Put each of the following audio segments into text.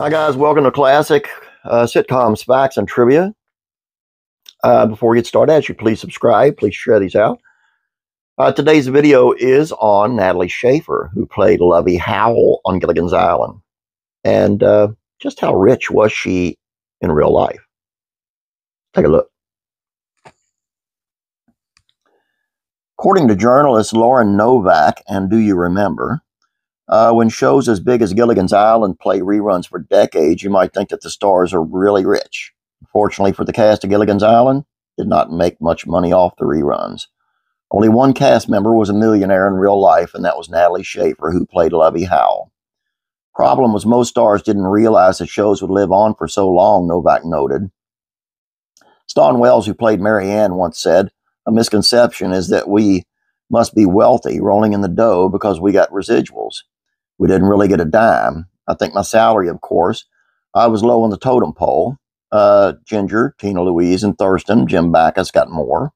Hi, guys. Welcome to Classic uh, Sitcoms Facts and Trivia. Uh, before we get started, as you please subscribe, please share these out. Uh, today's video is on Natalie Schafer, who played Lovey Howell on Gilligan's Island. And uh, just how rich was she in real life? Take a look. According to journalist Lauren Novak and Do You Remember, uh, when shows as big as Gilligan's Island play reruns for decades, you might think that the stars are really rich. Fortunately for the cast of Gilligan's Island, did not make much money off the reruns. Only one cast member was a millionaire in real life, and that was Natalie Schafer, who played Lovey Howell. Problem was most stars didn't realize that shows would live on for so long, Novak noted. Dawn Wells, who played Mary Ann, once said, a misconception is that we must be wealthy, rolling in the dough because we got residuals. We didn't really get a dime. I think my salary, of course, I was low on the totem pole. Uh, Ginger, Tina Louise, and Thurston, Jim Backus got more,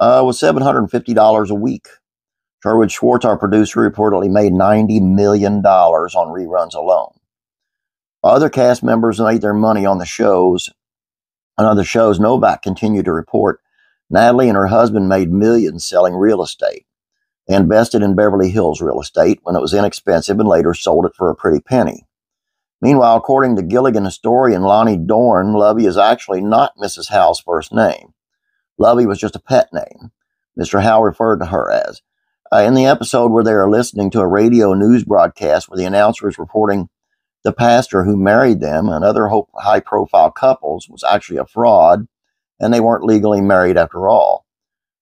uh, was $750 a week. Sherwood Schwartz, our producer, reportedly made $90 million on reruns alone. Other cast members made their money on the shows. On other shows, Novak continued to report Natalie and her husband made millions selling real estate. Invested in Beverly Hills real estate when it was inexpensive and later sold it for a pretty penny. Meanwhile, according to Gilligan historian Lonnie Dorn, Lovey is actually not Mrs. Howell's first name. Lovey was just a pet name. Mr. Howe referred to her as. Uh, in the episode where they are listening to a radio news broadcast where the announcer is reporting the pastor who married them and other high profile couples was actually a fraud and they weren't legally married after all.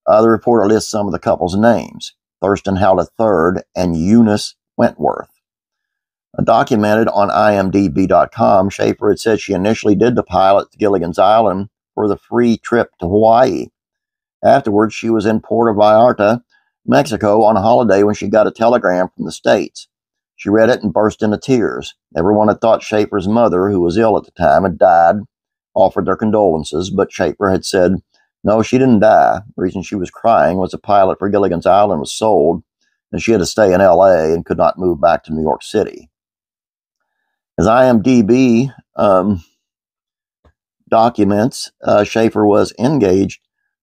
Uh, the reporter lists some of the couple's names. Thurston Howell III, and Eunice Wentworth. Documented on imdb.com, Schafer had said she initially did the pilot to Gilligan's Island for the free trip to Hawaii. Afterwards, she was in Puerto Vallarta, Mexico, on a holiday when she got a telegram from the States. She read it and burst into tears. Everyone had thought Schafer's mother, who was ill at the time, had died, offered their condolences, but Schafer had said no, she didn't die. The reason she was crying was the pilot for Gilligan's Island was sold, and she had to stay in LA and could not move back to New York City. As IMDb um, documents, uh, Schafer was engaged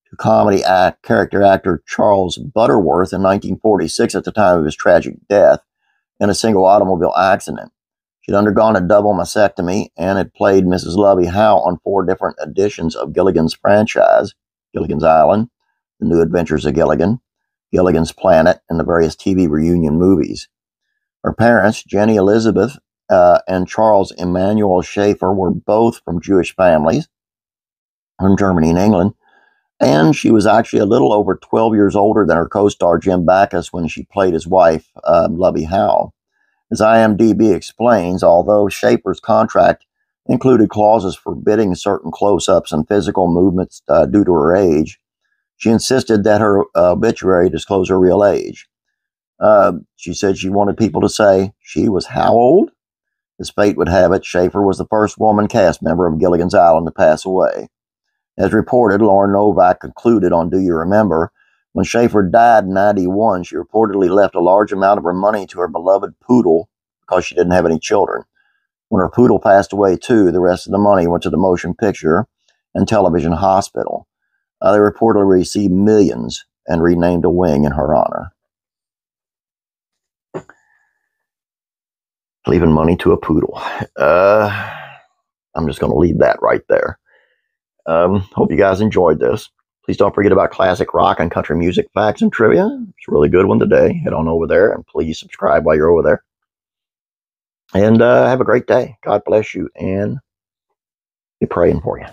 to comedy act, character actor Charles Butterworth in 1946 at the time of his tragic death in a single automobile accident. She'd undergone a double mastectomy and had played Mrs. Lovey Howell on four different editions of Gilligan's franchise. Gilligan's Island, The New Adventures of Gilligan, Gilligan's Planet, and the various TV reunion movies. Her parents, Jenny Elizabeth uh, and Charles Emanuel Schafer, were both from Jewish families from Germany and England. And she was actually a little over 12 years older than her co star Jim Backus when she played his wife, um, Lovey Howell. As IMDb explains, although Schafer's contract included clauses forbidding certain close ups and physical movements uh, due to her age. She insisted that her uh, obituary disclose her real age. Uh, she said she wanted people to say she was how old? As fate would have it, Schafer was the first woman cast member of Gilligan's Island to pass away. As reported, Lauren Novak concluded on Do You Remember? When Schafer died in 91, she reportedly left a large amount of her money to her beloved poodle because she didn't have any children. When her poodle passed away, too, the rest of the money went to the motion picture and television hospital. Uh, they reportedly received millions and renamed a wing in her honor. Leaving money to a poodle. Uh, I'm just going to leave that right there. Um, hope you guys enjoyed this. Please don't forget about classic rock and country music facts and trivia. It's a really good one today. Head on over there and please subscribe while you're over there. And uh, have a great day. God bless you and be praying for you.